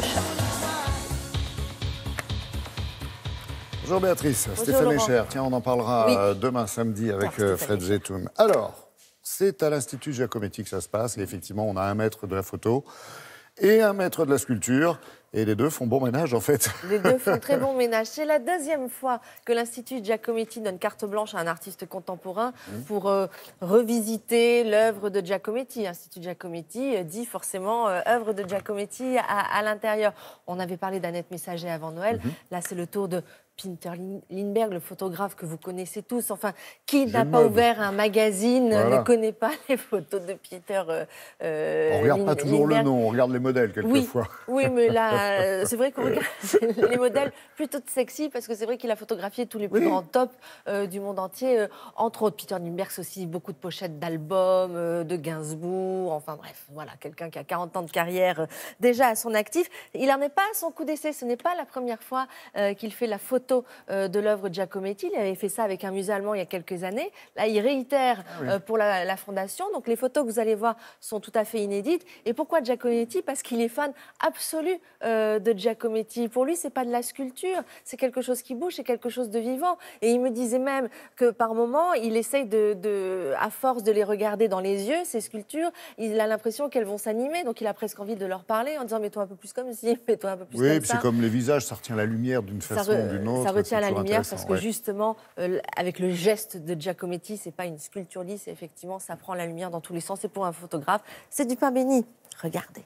chat. Bonjour Béatrice, Bonjour Stéphane Laurent. Echer. Tiens, on en parlera Oui. euh, demain samedi avec euh, Fred Zetoun. Alors, c'est à l'Institut Giacometti que ça se passe. Et effectivement, on a un maître de la photo et un maître de la sculpture. Et les deux font bon ménage, en fait. Les deux font très bon ménage. C'est la deuxième fois que l'Institut Giacometti donne carte blanche à un artiste contemporain pour euh, revisiter l'œuvre de Giacometti. L'Institut Giacometti euh, dit forcément euh, œuvre de Giacometti à, à l'intérieur. On avait parlé d'Annette Messager avant Noël. Là, c'est le tour de Peter Lin- Lindbergh, le photographe que vous connaissez tous. Enfin, qui n'a pas ouvert un magazine Voilà. ne connaît pas les photos de Peter euh, euh, On regarde pas toujours le nom, on regarde les modèles quelquefois. oui, mais là, euh, c'est vrai qu'on regarde les modèles plutôt sexy parce que c'est vrai qu'il a photographié tous les plus Oui. grands tops euh, du monde entier. euh, entre autres, Peter Lindbergh, c'est aussi beaucoup de pochettes d'albums, de Gainsbourg. Enfin bref, voilà, quelqu'un qui a 40 ans de carrière déjà à son actif. Il n'en est pas à son coup d'essai. Ce n'est pas la première fois qu'il fait la photo euh, de l'œuvre Giacometti. Il avait fait ça avec un musée allemand il y a quelques années. Là, il réitère euh, pour la, la fondation. Donc les photos que vous allez voir sont tout à fait inédites. Et pourquoi Giacometti? Parce qu'il est fan absolu euh, de Giacometti. Pour lui, c'est pas de la sculpture, c'est quelque chose qui bouge, c'est quelque chose de vivant. Et il me disait même que par moment, il essaye de, de- à force de les regarder dans les yeux, ces sculptures, il a l'impression qu'elles vont s'animer. Donc il a presque envie de leur parler en disant mets-toi un peu plus comme ci, mets-toi un peu plus Oui, comme ça c'est comme les visages, ça retient la lumière d'une façon ou d'une autre. Ça retient la lumière parce que ouais. justement, euh, avec le geste de Giacometti, c'est pas une sculpture lisse, effectivement, ça prend la lumière dans tous les sens. Et pour un photographe, c'est du pain béni. Regardez.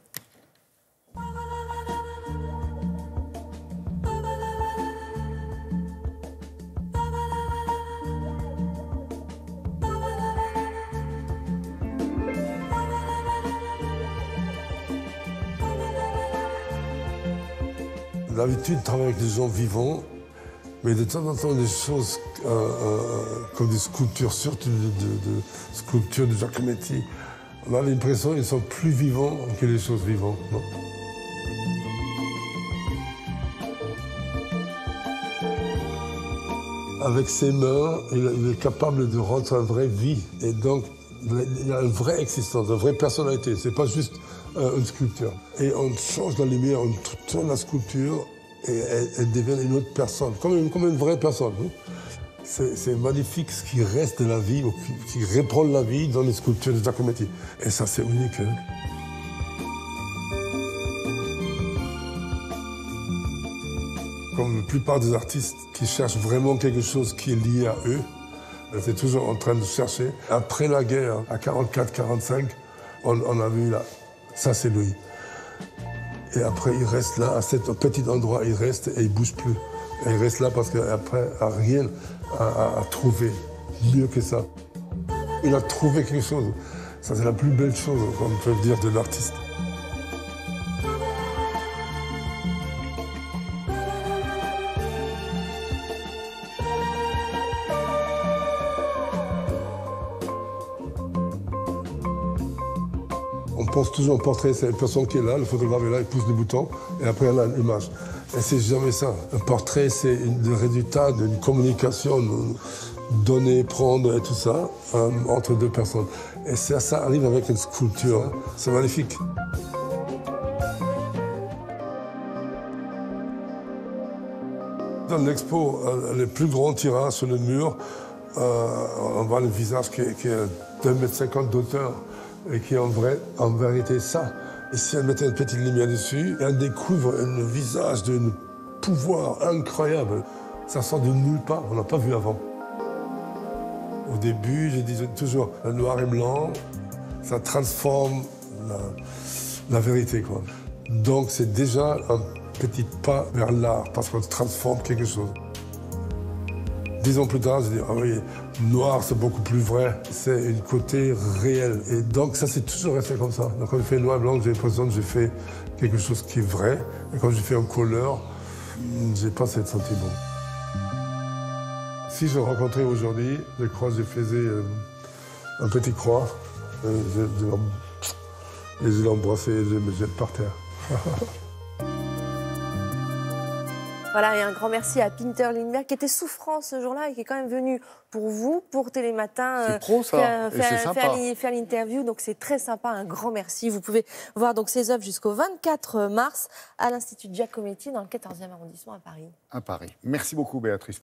D'habitude, je travaille avec des gens vivants, mais de temps en temps, des choses euh, euh, comme des sculptures, surtout de, de- de sculptures de Giacometti, on a l'impression qu'ils sont plus vivants que les choses vivantes. Avec ses mains, il, est capable de rendre une vraie vie. Et donc, il a une vraie existence, une vraie personnalité. C'est pas juste euh, une sculpture. Et on change la lumière, on tourne la sculpture et elle, devient une autre personne, comme une, vraie personne. hein. C'est magnifique ce qui reste de la vie, qui, qui reprend la vie dans les sculptures de Giacometti. Et ça, c'est unique. hein. Comme la plupart des artistes qui cherchent vraiment quelque chose qui est lié à eux, c'est toujours en train de chercher. Après la guerre, à 44-45, on, on a vu là, ça c'est lui. Et après, il reste là, à cet petit endroit, il reste et il bouge plus. Il reste là parce qu'après, n'a rien à trouver mieux que ça. Il a trouvé quelque chose. Ça, c'est la plus belle chose qu'on peut dire de l'artiste. Pense toujours au portrait, c'est la personne qui est là, le photographe est là, il pousse le bouton, et après on a l'image. Et c'est jamais ça. Un portrait, c'est le résultat d'une communication, donner, prendre et tout ça, euh, entre deux personnes. Et ça, ça arrive avec une sculpture. C'est magnifique. Dans l'expo, euh, le plus grand tirage sur le mur, euh, on voit le visage qui est, qui est 2,50 m d'auteur et qui est en, vrai, en vérité ça. Et si on mettait une petite lumière dessus, on découvre un visage d'un pouvoir incroyable. Ça sort de nulle part, on n'a pas vu avant. Au début, je disais toujours, le noir et blanc, ça transforme la, la vérité. Quoi. Donc c'est déjà un petit pas vers l'art, parce qu'on transforme quelque chose. Dix ans plus tard, je dis, ah oui, noir, c'est beaucoup plus vrai. C'est un côté réel. Et donc, ça, c'est toujours resté comme ça. Donc, quand je fais noir et blanc, j'ai l'impression que j'ai fait quelque chose qui est vrai. Et quand je fais en couleur, j'ai pas ce sentiment. Si je rencontrais aujourd'hui, je crois que je faisais euh, un petit croix. Et je, je l'embrassais et je me jette par terre. Voilà, et un grand merci à Pinter Lindbergh qui était souffrant ce jour-là et qui est quand même venu pour vous, pour Télématin, pro, ça. faire, faire- l'interview. Donc c'est très sympa, un grand merci. Vous pouvez voir donc ses œuvres jusqu'au 24 mars à l'Institut Giacometti dans le 14e arrondissement à Paris. À Paris. Merci beaucoup, Béatrice.